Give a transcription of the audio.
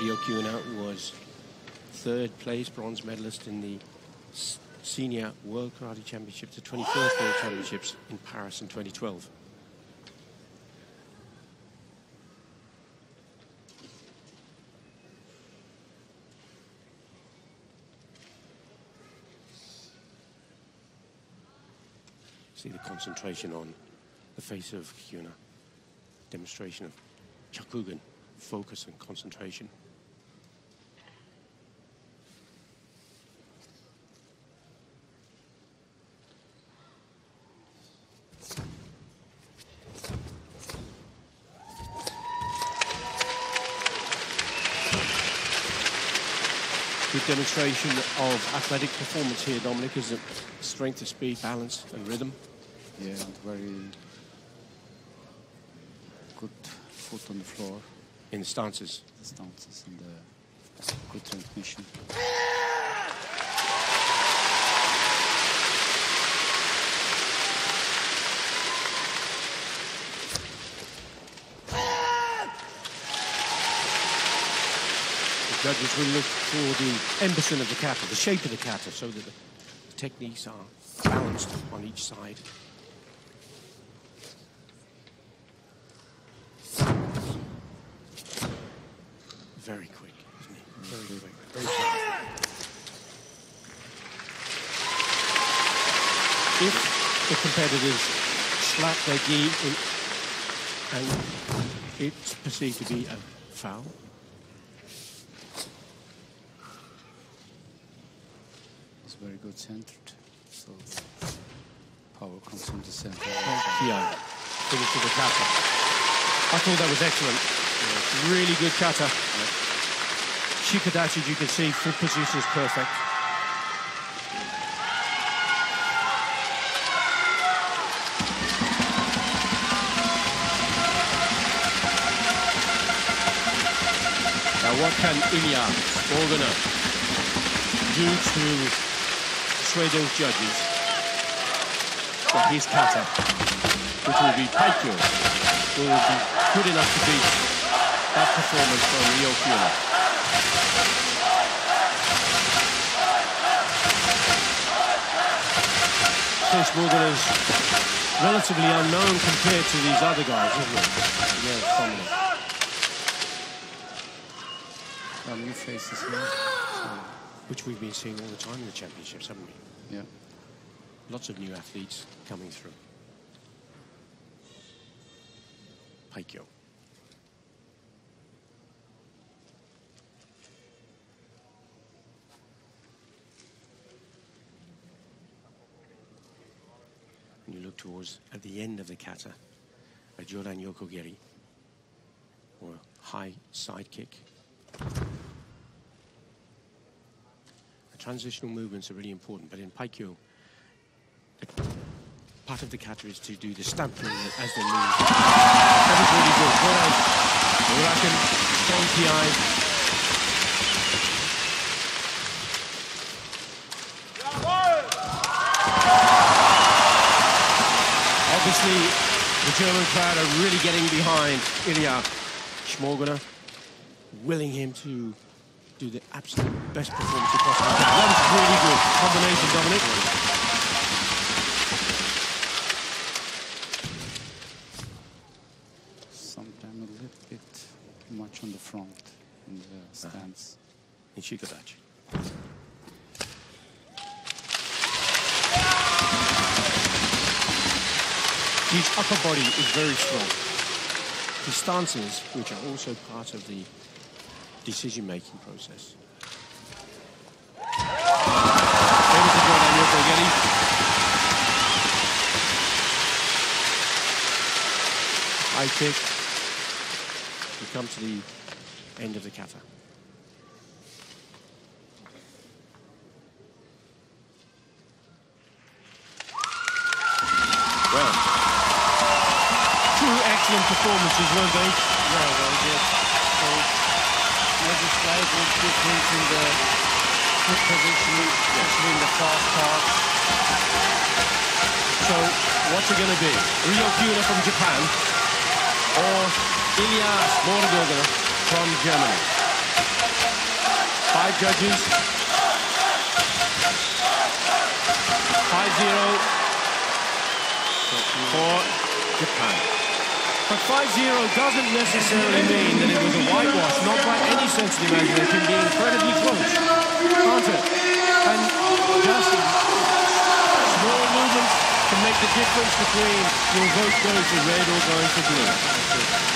Ryo Kiyuna was third place bronze medalist in the Senior World Karate Championships, the 21st World Championships in Paris in 2012. See the concentration on the face of Kiyuna. Demonstration of Kyokugen, focus and concentration. Good demonstration of athletic performance here, Dominic, is it strength of speed, balance and rhythm? Yeah, very good foot on the floor. In the stances? The stances and the good transmission. Judges will look for the embassy of the kata, the shape of the kata, so that the techniques are balanced on each side. Very quick, isn't he? Very quick. Very fast. If the competitors slap their gi and it's perceived to be a foul, very good centered. So power comes from the center. Yeah, finish to the kata. I thought that was excellent. Yeah. Really good kata. Yeah. Shikodachi, as you can see, full position is perfect. Now what can Ilja Smorguner do to persuade those judges that his kata, which will be Paiku, will be good enough to beat that performance from Ryo Kiyuna. Chris Morgan is relatively unknown compared to these other guys, isn't he? Yeah, dominant. Well, new faces here. So which we've been seeing all the time in the championships, haven't we? Yeah. Lots of new athletes coming through. Paiku. And you look towards, at the end of the kata, a Jodan Yokogeri, or a high side kick. Transitional movements are really important, but in Paiku, part of the kata is to do the stamping as they move. That was really good. Else? Uraken, strong PI. Obviously, the German crowd are really getting behind Ilja Smorguner, willing him to do the absolute best performance he possibly can. That was really good. Combination, Dominic. Sometimes a little bit much on the front in the stance. Uh -huh. In Shikodachi. His upper body is very strong. His stances, which are also part of the decision-making process. I kick. We come to the end of the kata. Well, two excellent performances, weren't they? Yeah, well, yes. In the especially in the fast part. So, what's it going to be? Kiyuna from Japan or Ilja Smorguner from Germany? Five judges. 5-0 for Japan. But 5-0 doesn't necessarily mean that it was a It can be incredibly close, can't it? And just small movements can make the difference between your vote going to red or going to blue.